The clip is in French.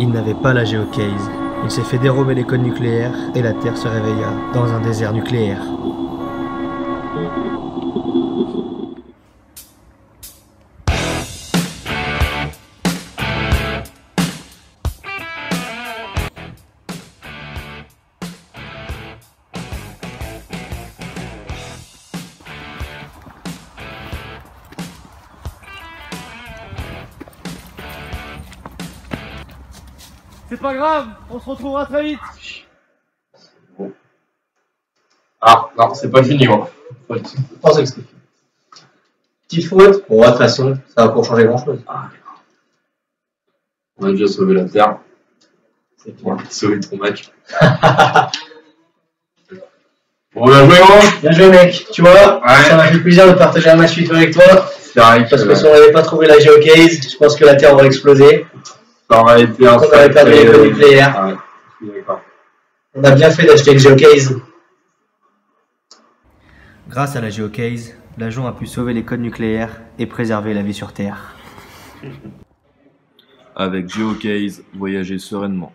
Il n'avait pas la géocase. Il s'est fait dérober les codes nucléaires et la Terre se réveilla dans un désert nucléaire. C'est pas grave, on se retrouvera très vite. Ah, non, c'est pas fini, moi. Faute. Je pensais que c'était fini. Petite faute. Bon, de toute façon, ça va pour changer grand chose. On a déjà sauvé la Terre. C'est On bien. a sauvé ton match. Bon, bien joué. Bien joué, mec. Tu vois, Ouais. ça m'a fait plaisir de partager un match vidéo avec toi. C'est Parce que si on n'avait pas trouvé la géocase, je pense que la Terre aurait explosé. Ça aurait été un On aurait perdu les codes nucléaires. Ouais, je suis d'accord. On a bien fait d'acheter une géocase. Grâce à la géocase, l'agent a pu sauver les codes nucléaires et préserver la vie sur Terre. Avec GeoCase, voyagez sereinement.